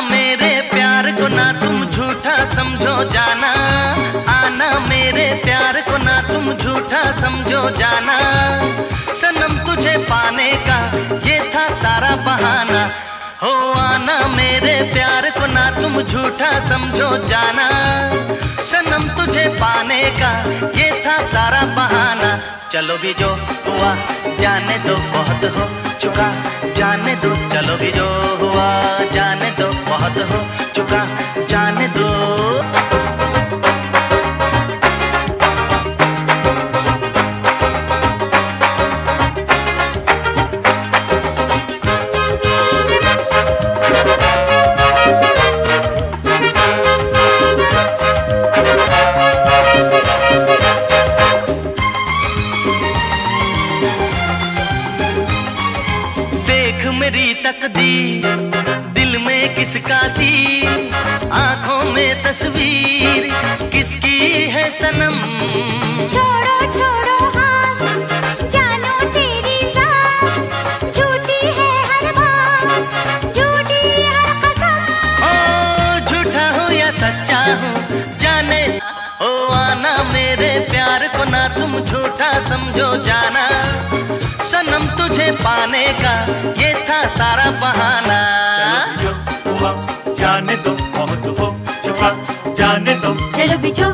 मेरे प्यार को ना तुम झूठा समझो जाना। आना मेरे प्यार को ना तुम झूठा समझो जाना। सनम तुझे पाने का ये था सारा बहाना। हो आना मेरे प्यार को ना तुम झूठा समझो जाना। सनम तुझे पाने का ये था सारा बहाना। चलो भी जो हुआ, जाने दो, बहुत हो चुका, जाने दो, चलो भी जो बहुत हो चुका जाने दो। देख मेरी तकदीर दिल में किसका तीर? आँखों में तस्वीर किसकी है सनम? छोड़ो छोड़ो हाथ जानो तेरी झूठी है हर बात। झूठी हर कसम। ओ झूठा हूँ या सच्चा हूँ? जाने ओ आना मेरे प्यार को ना तुम झूठा समझो जाना। सनम तुझे पाने का ये था सारा बहाना। जाने दो बहुत हो चुका जाने दो। चलो बिछो